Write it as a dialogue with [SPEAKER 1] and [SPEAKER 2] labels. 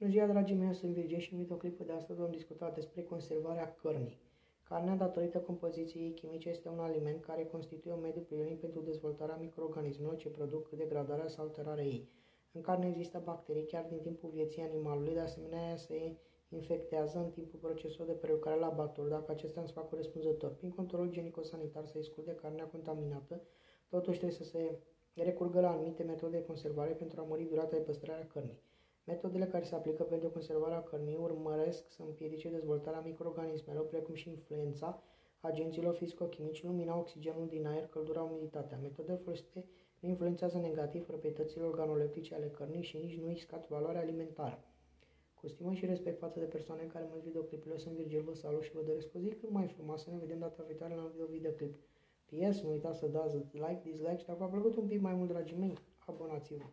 [SPEAKER 1] Bună ziua, dragii mei, sunt Virgil și în videoclipul de astăzi vom discuta despre conservarea cărnii. Carnea, datorită compoziției ei chimice, este un aliment care constituie un mediu prielnic pentru dezvoltarea microorganismelor ce produc degradarea sau alterarea ei. În carne există bacterii chiar din timpul vieții animalului, de asemenea se infectează în timpul procesului de prelucrare la abator, dacă acestea nu se fac corespunzător. Prin controlul igienico-sanitar se exclude carnea contaminată, totuși trebuie să se recurgă la anumite metode de conservare pentru a mări durata de păstrare a cărnii. Metodele care se aplică pentru conservarea cărnii urmăresc să împiedice dezvoltarea microorganismelor, precum și influența agenților fizico-chimici, lumina, oxigenul din aer, căldura, umiditatea. Metodele folosite nu influențează negativ proprietățile organoleptice ale cărnii și nici nu îi scad valoarea alimentară. Cu stimă și respect față de persoane care mă videoclipurile, sunt Virgil, vă salut și vă doresc o zi cât mai frumoasă. Ne vedem data viitoare la un video videoclip. PS, nu uitați să dați like, dislike și dacă v-a plăcut un pic mai mult, dragii mei, abonați-vă.